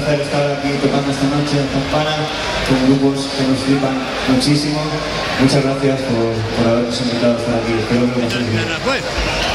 placer estar aquí tocando esta noche en Campana con grupos que nos flipan muchísimo. Muchas gracias por, por habernos invitado a estar aquí. Espero.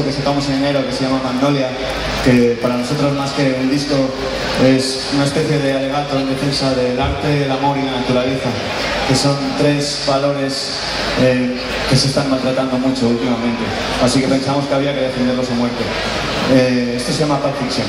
que sacamos en enero que se llama Magnolia, que para nosotros más que un disco es una especie de alegato en defensa del arte, el amor y la naturaleza, que son tres valores eh, que se están maltratando mucho últimamente. Así que pensamos que había que defenderlos a muerte. Eh, esto se llama Pulp Fiction.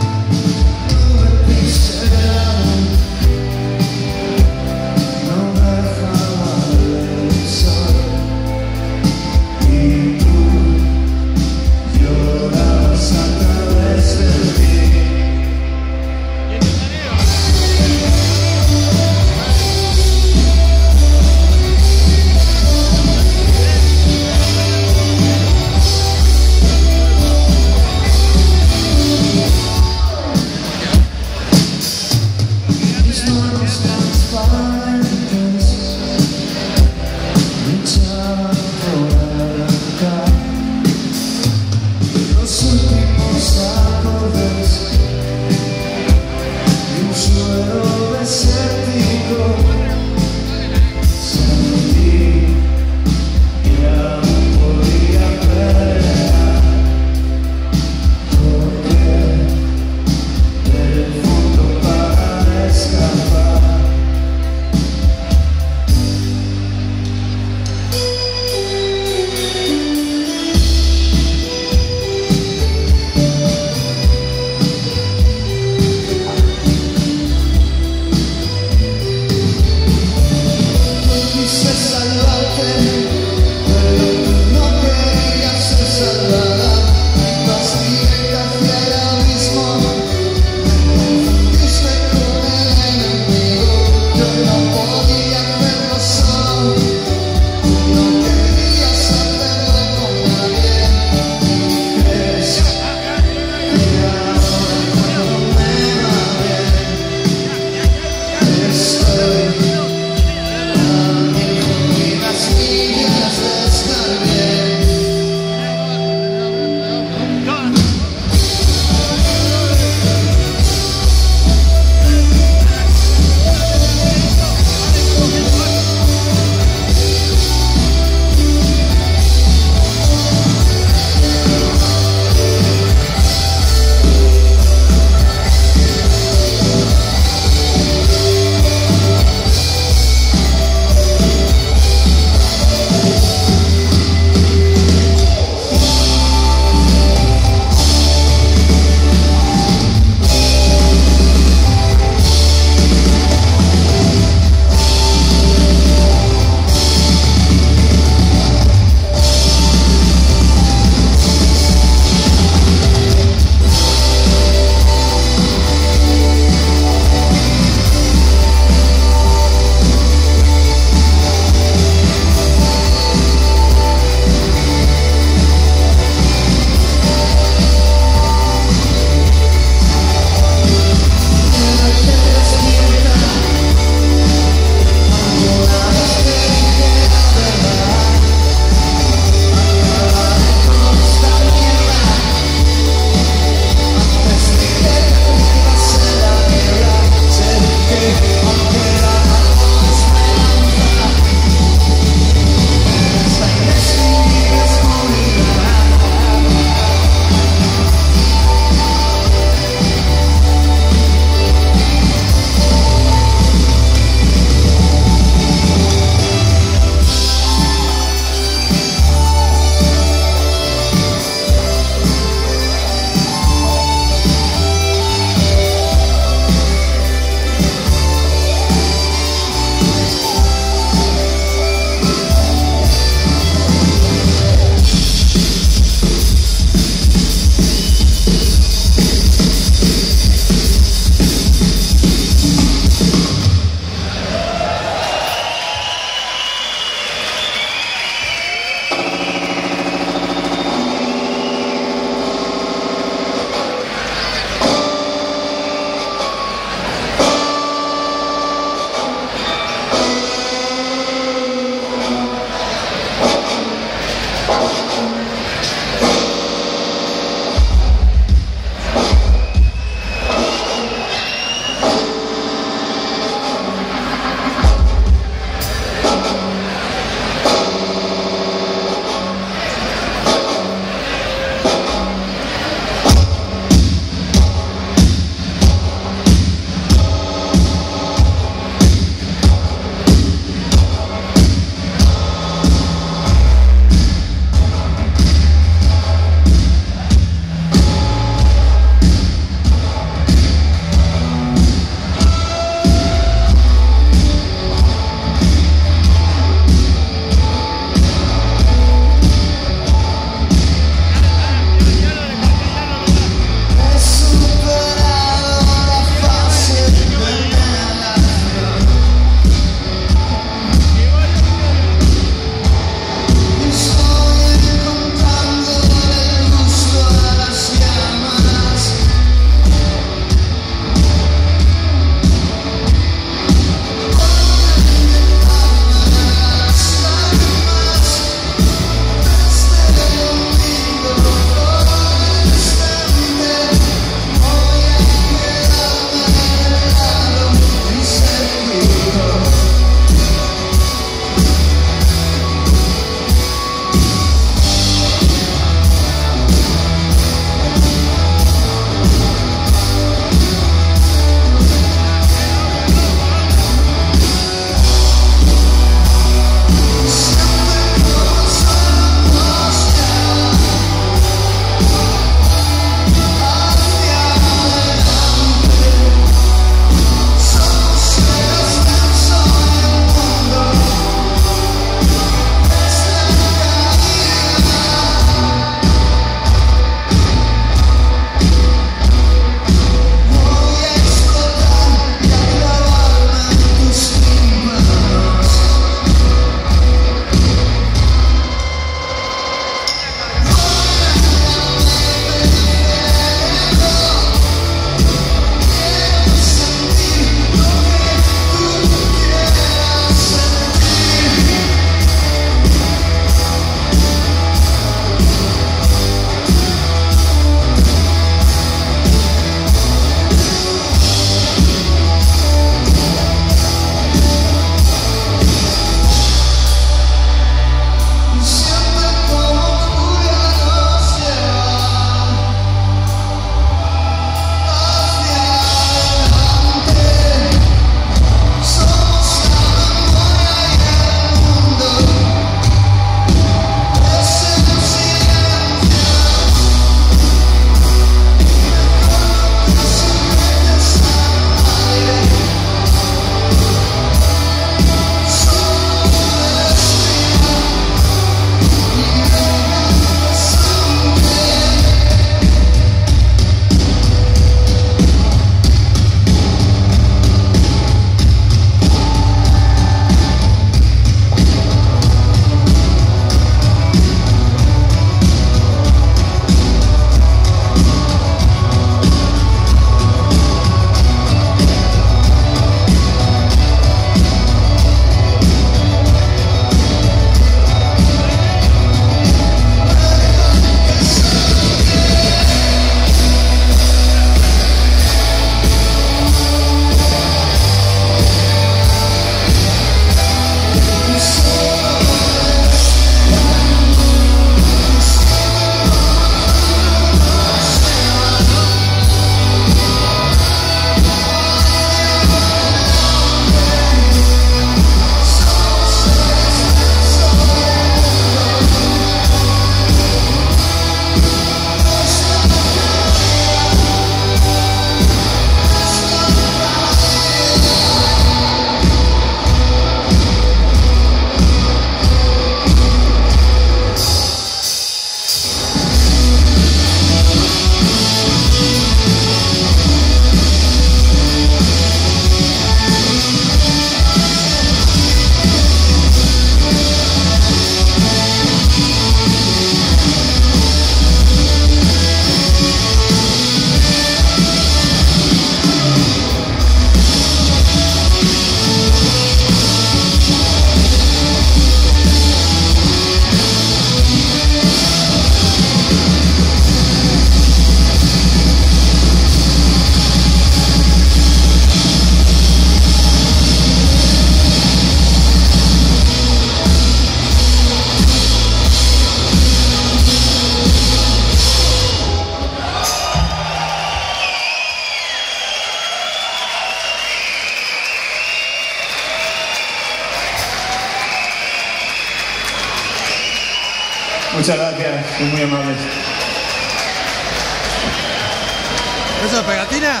Eso, pegatina.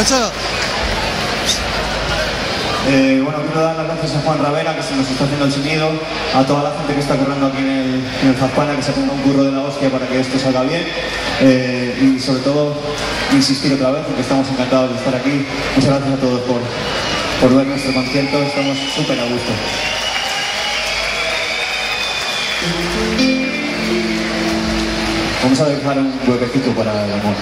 Eso. Eh, bueno, quiero dar las gracias a Juan Ravera, que se nos está haciendo el sonido, a toda la gente que está currando aquí en el, en el Zaspana, que se ponido un curro de la hostia para que esto salga bien. Eh, y sobre todo, insistir otra vez, porque estamos encantados de estar aquí. Muchas gracias a todos por, por ver nuestro concierto, estamos súper a gusto. Vamos a dejar un huequecito para el amor.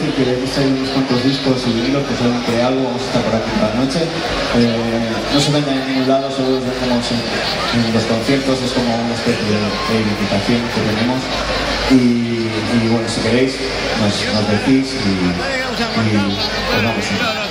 Decir que hemos traído unos cuantos discos y vinilos, que solamente algo vamos a estar por aquí toda la noche. Eh, no se venden en ningún lado, solo los vendemos en, los conciertos, es como una especie de reivindicación que tenemos. Y, bueno, si queréis, nos, nos decís y, y os damos uno.